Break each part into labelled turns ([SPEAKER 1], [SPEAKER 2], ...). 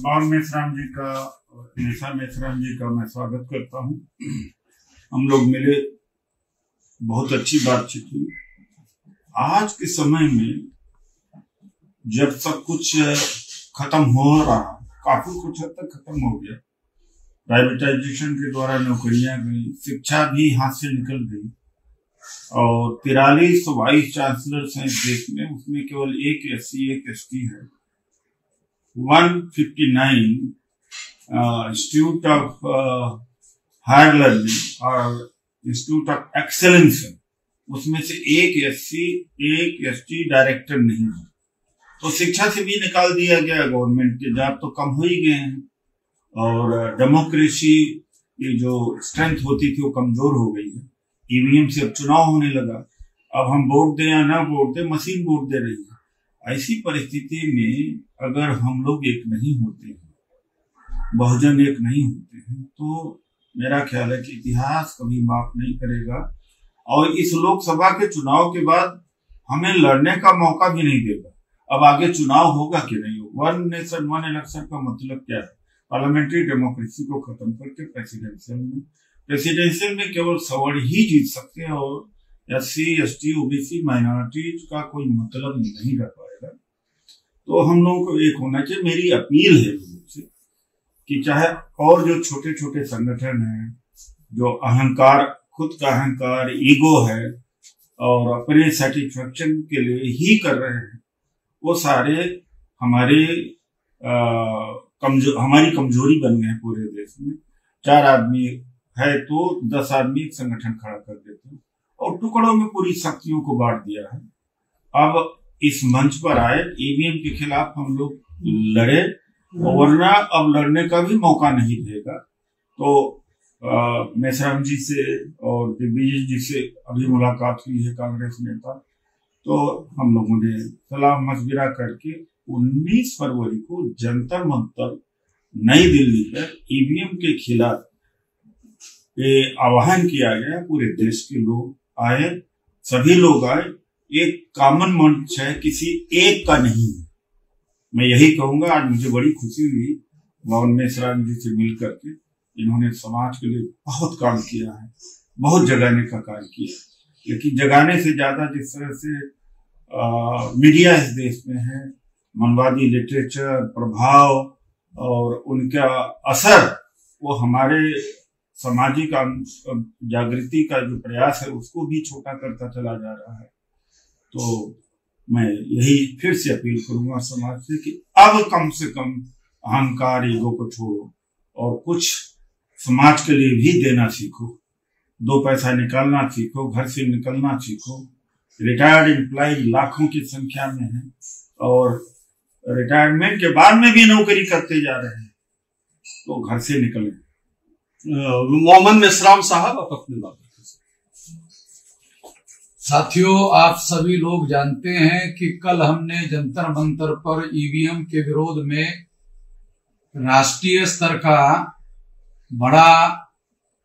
[SPEAKER 1] बाल मेसराम जी का निशा मेसराम जी का मैं स्वागत करता हूँ। हम लोग मिले बहुत अच्छी बातचीत हुई। आज के समय में जब सब कुछ खत्म हो रहा, काफ़ी कुछ हद तक खत्म हो गया। प्राइवेटाइजेशन के द्वारा नौकरियाँ गई, शिक्षा भी हाथ से निकल गई। और तिरालीस वाइस चांसलर्स हैं देश में, उसमें केवल एक एस सी एक एस टी है। 159 इंस्टीट्यूट ऑफ़ हायर लर्निंग और इंस्टीट्यूट ऑफ़ एक्सेलेंस उसमें से एक एस सी एक एस टी डायरेक्टर नहीं है। तो शिक्षा से भी निकाल दिया गया गवर्नमेंट के जॉब तो कम हो ही गए हैं। और डेमोक्रेसी की जो स्ट्रेंथ होती थी वो कमज़ोर हो गई है। ईवीएम से अब चुनाव होने लगा। अब हम वोट दें या ना वोट दें मशीन वोट दे रही है। ऐसी परिस्थिति में अगर हम लोग एक नहीं होते हैं, बहुजन एक नहीं होते हैं तो मेरा ख्याल है कि इतिहास कभी माफ़ नहीं करेगा। और इस लोकसभा के चुनाव के बाद हमें लड़ने का मौका भी नहीं देगा। अब आगे चुनाव होगा कि नहीं होगा? वन नेशन, वन इलेक्शन का मतलब क्या है? पार्लियामेंट्री डेमोक्रेसी को खत्म करके प्रेसिडेंशियल में प्रेसिडेंशियल में केवल सवर्ण ही जीत सकते हैं और S C S T OBC, minorities का कोई मतलब नहीं रह पाएगा। तो हम लोगों को एक होना चाहिए, मेरी अपील है लोगों से कि चाहे और जो छोटे छोटे संगठन हैं, जो अहंकार, खुद का अहंकार, ईगो है और अपने सेटिस्फेक्शन के लिए ही कर रहे हैं, वो सारे हमारे कमज़ोर हमारी कमज़ोरी बन गए पूरे देश में। चार आदमी है तो दस आदमी एक संगठन खड़ा कर देते हैं और टुकड़ों में पूरी शक्तियों को बांट दिया है। अब इस मंच पर आए ईवीएम के खिलाफ हम लोग लड़े वरना अब लड़ने का भी मौका नहीं रहेगा तो मेसराम जी से और दिग्विजय जी से अभी मुलाकात हुई है कांग्रेस नेता। तो हम लोगों ने सलाह मशविरा करके 19 फरवरी को जंतर मंतर नई दिल्ली पर ईवीएम के खिलाफ आह्वान किया गया, पूरे देश के लोग आए, सभी लोग आए एक कॉमन मंच है किसी एक का नहीं। है मैं यही कहूँगा आज मुझे बड़ी खुशी हुई मोहन मेसराम जी से मिल करके इन्होंने समाज के लिए बहुत काम किया है बहुत जगाने का कार्य किया है। लेकिन जगाने से ज़्यादा जिस तरह से आ, मीडिया इस देश में है मनवादी लिटरेचर प्रभाव और उनका असर वो हमारे सामाजिक जागृति का जो प्रयास है उसको भी छोटा करता चला जा रहा है। तो मैं यही फिर से अपील करूँगा समाज से कि अब कम से कम अहंकार, ईगो को छोड़ो और कुछ समाज के लिए भी देना सीखो। दो पैसा निकालना सीखो, घर से निकलना सीखो। रिटायर्ड एम्प्लॉय लाखों की संख्या में है और रिटायरमेंट के बाद में भी नौकरी करते जा रहे हैं। तो घर से निकले।
[SPEAKER 2] मोहम्मद मिश्राम साहब, आप अपनी बात साथियों, आप सभी लोग जानते हैं कि कल हमने जंतर मंतर पर ईवीएम के विरोध में राष्ट्रीय स्तर का बड़ा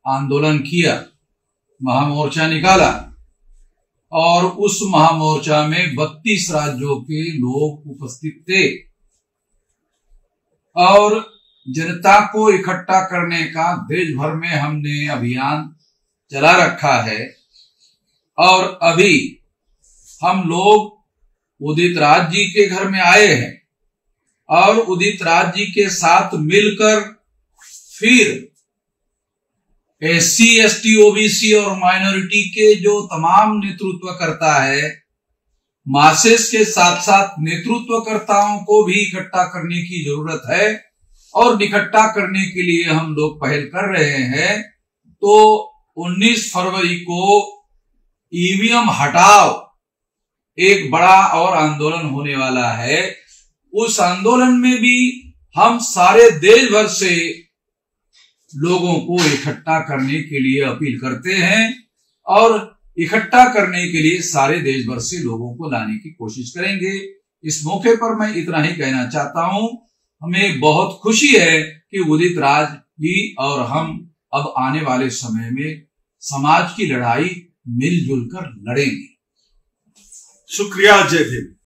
[SPEAKER 2] आंदोलन किया, महामोर्चा निकाला और उस महामोर्चा में बत्तीस राज्यों के लोग उपस्थित थे। और जनता को इकट्ठा करने का देश भर में हमने अभियान चला रखा है। और अभी हम लोग उदित राज जी के घर में आए हैं और उदित राज जी के साथ मिलकर फिर S C S T OBC और माइनॉरिटी के जो तमाम नेतृत्व करता है मासेस के साथ साथ नेतृत्वकर्ताओं को भी इकट्ठा करने की ज़रूरत है और इकट्ठा करने के लिए हम लोग पहल कर रहे हैं तो 19 फरवरी को ईवीएम हटाओ। एक बड़ा और आंदोलन होने वाला है। उस आंदोलन में भी हम सारे देश भर से लोगों को इकट्ठा करने के लिए अपील करते हैं और इकट्ठा करने के लिए सारे देश भर से लोगों को लाने की कोशिश करेंगे। इस मौके पर मैं इतना ही कहना चाहता हूँ। हमें बहुत खुशी है कि उदित राज जी और हम अब आने वाले समय में समाज की लड़ाई मिलजुल कर लड़ेंगे।
[SPEAKER 3] शुक्रिया जय भीम।